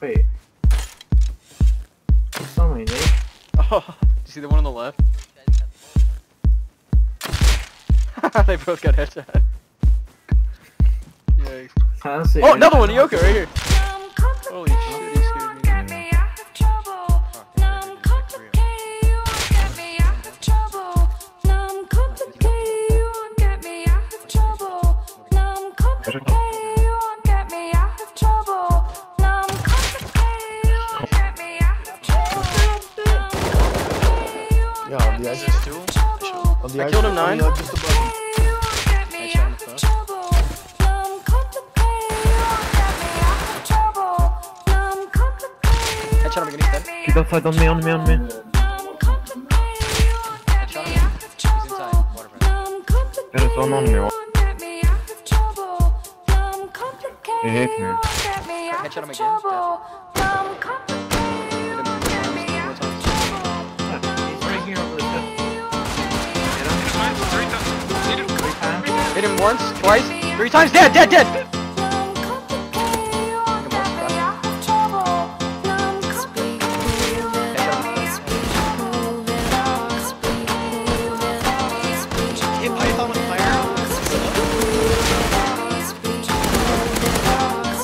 Wait. Saw my name. Oh, do you see the one on the left? they both got headshot. Yikes. I don't see Oh, it. another one, Yoka, right here. Holy shit, he scared me. Yeah, on the edge. On the I edge. killed him on nine. the edge, just above him. Headshot him again, he's dead. Keep outside on me, on me, on me. Headshot him. He's inside. Water. There is one on me. He hit me. Headshot him again. He's Hit him once, twice, three times, dead, dead, dead!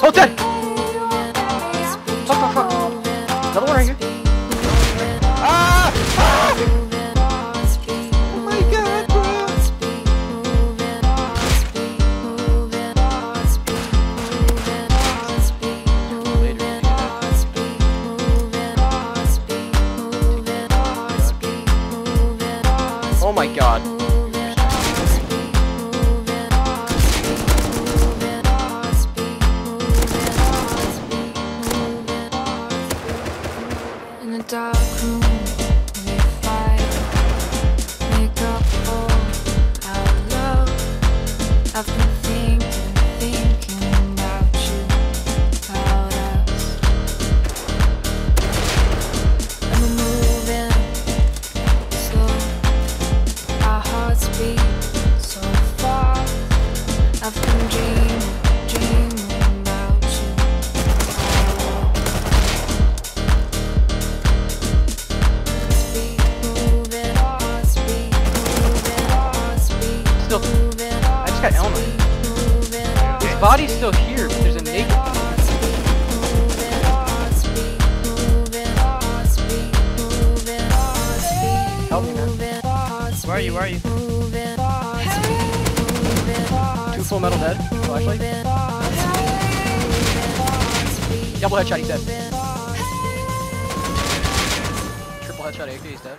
Oh, dead! Fuck, fuck, fuck. Another one right here. Oh my god. Dark Still, I just got Elmer. His body's still here, but there's a naked. Help me, man. Where are you? Where are you? Two full metal dead. Flashlight. Double headshot, he's dead. Triple headshot, AK, he's dead.